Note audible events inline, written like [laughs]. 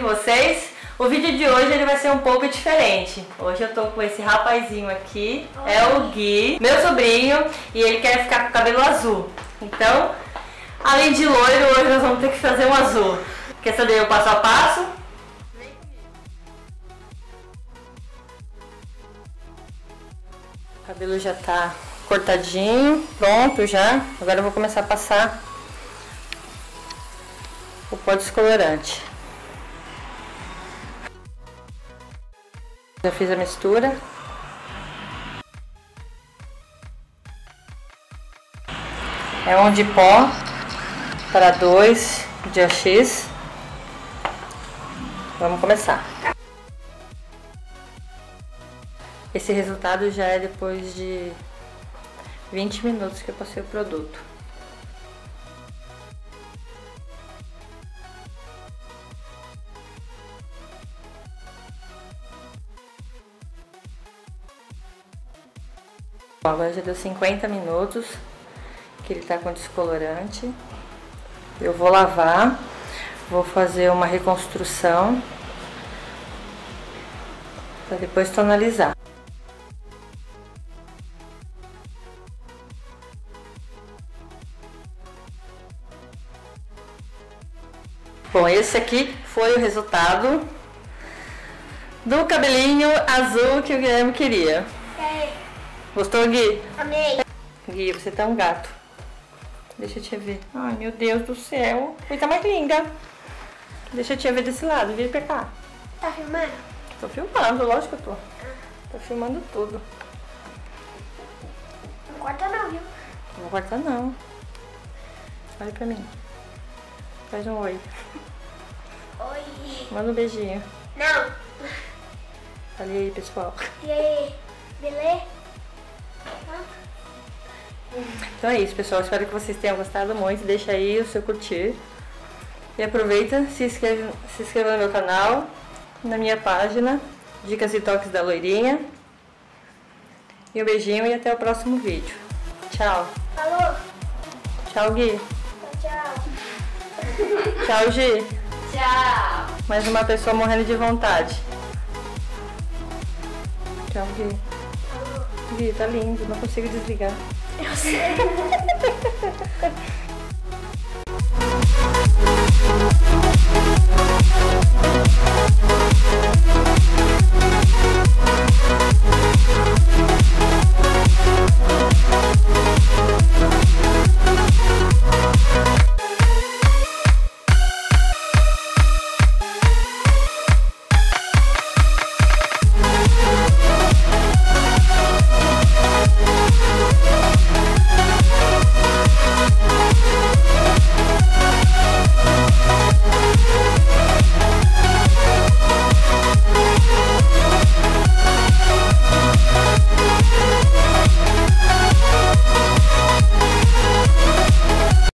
com vocês? O vídeo de hoje ele vai ser um pouco diferente. Hoje eu tô com esse rapazinho aqui, Oi. é o Gui, meu sobrinho, e ele quer ficar com o cabelo azul. Então, além de loiro, hoje nós vamos ter que fazer um azul. Quer saber o passo a passo? O cabelo já tá cortadinho, pronto já. Agora eu vou começar a passar o pó descolorante. Já fiz a mistura. É um de pó para dois de AX. Vamos começar. Esse resultado já é depois de 20 minutos que eu passei o produto. Agora já deu 50 minutos que ele tá com descolorante. Eu vou lavar, vou fazer uma reconstrução para depois tonalizar. Bom, esse aqui foi o resultado do cabelinho azul que o Guilherme queria. Gostou, Gui? Amei. Gui, você tá um gato. Deixa eu te ver. Ai, meu Deus do céu. Coisa mais linda. Deixa eu te ver desse lado. Vem pra cá. Tá filmando? Tô filmando, lógico que eu tô. Tô filmando tudo. Não corta não, viu? Não vou cortar não. Olha pra mim. Faz um oi. Oi. Manda um beijinho. Não. Olha aí, pessoal. E aí? Beleza? Então é isso, pessoal. Espero que vocês tenham gostado muito. Deixa aí o seu curtir. E aproveita, se inscreva, se inscreva no meu canal, na minha página, Dicas e Toques da Loirinha. E um beijinho e até o próximo vídeo. Tchau. Falou. Tchau, Gui. Tchau. Tchau, Gi. Tchau. Mais uma pessoa morrendo de vontade. Tchau, Gui. Gui, tá lindo, não consigo desligar. Eu sei. [laughs]